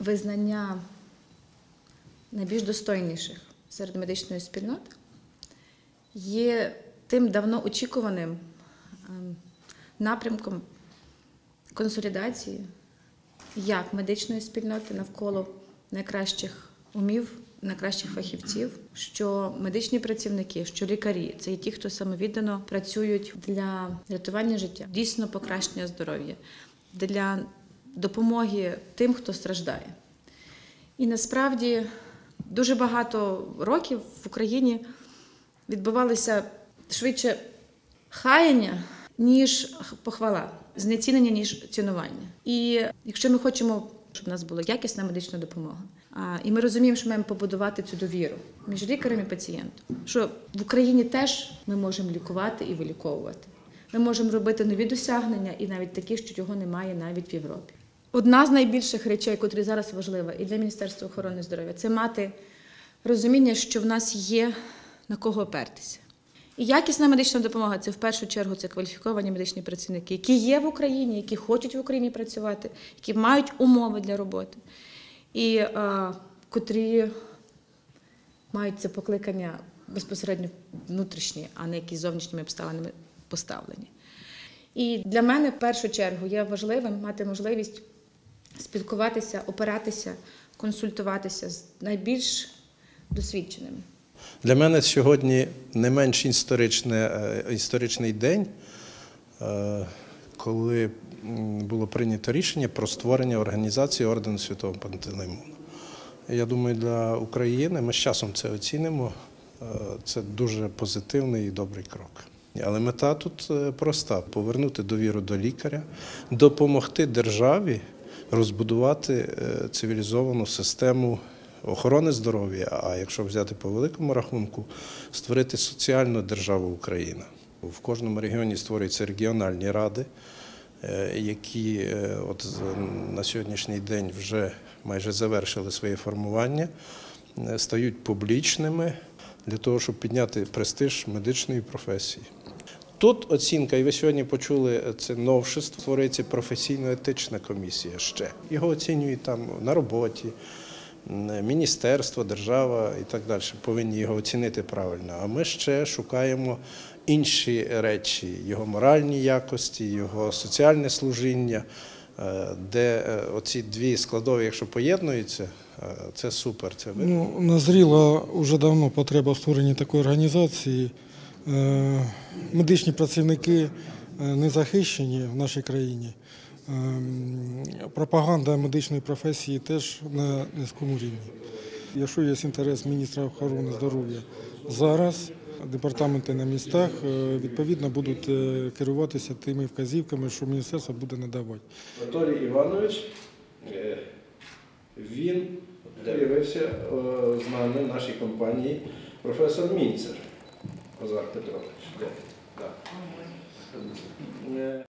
визнання найбільш достойніших серед медичної спільноти є тим давно очікуваним ем, напрямком консолідації як медичної спільноти навколо найкращих умів, найкращих фахівців, що медичні працівники, що лікарі це є ті, хто самовіддано працюють для рятування життя, дійсно покращення здоров'я, для допомоги тим, хто страждає. І насправді дуже багато років в Україні відбувалося швидше хаяння, ніж похвала, знецінення, ніж цінування. І якщо ми хочемо, щоб в нас була якісна медична допомога, і ми розуміємо, що маємо побудувати цю довіру між лікарем і пацієнтом, що в Україні теж ми можемо лікувати і виліковувати. Ми можемо робити нові досягнення і навіть такі, що цього немає навіть в Європі. Одна з найбільших речей, котрі зараз важлива і для Міністерства охорони здоров'я, це мати розуміння, що в нас є на кого опертися. І якісна медична допомога це в першу чергу це кваліфіковані медичні працівники, які є в Україні, які хочуть в Україні працювати, які мають умови для роботи, і е, котрі мають це покликання безпосередньо внутрішні, а не якісь зовнішніми обставинами поставлені. І для мене в першу чергу є важливим мати можливість спілкуватися, опиратися, консультуватися з найбільш досвідченими. Для мене сьогодні не менш е, історичний день, е, коли було прийнято рішення про створення організації Ордену Святого Пантелеймона. Я думаю, для України ми з часом це оцінимо. е, Це дуже позитивний і добрий крок. Але мета тут проста: повернути довіру до лікаря, допомогти державі розбудувати е, цивілізовану систему охорони здоров'я, а якщо взяти по великому рахунку, створити соціальну державу Україна. В кожному регіоні створюються регіональні ради, е, які е, от на сьогоднішній день вже майже завершили своє формування, стають публічними для того, щоб підняти престиж медичної професії. Тут оцінка, і ви сьогодні почули це новшество, створюється професійно-етична комісія ще. Його оцінюють там на роботі, міністерство, держава і так далі. Повинні його оцінити правильно. А ми ще шукаємо інші речі, його моральні якості, його соціальне служіння, е, де е, оці дві складові, якщо поєднуються, е, це супер. Це Ну, назріла вже давно потреба в створенні такої організації. Е, Медичні працівники е, не захищені в нашій країні. Ем, Пропаганда медичної професії теж на низькому рівні. Якщо є інтерес міністра охорони здоров'я зараз, департаменти на містах е, відповідно будуть е, керуватися тими вказівками, що міністерство буде надавати. Анатолій Іванович, е, він з'явився е, з нами в нашій компанії професор Мінцер Озар Петрович. Де? Да. Е,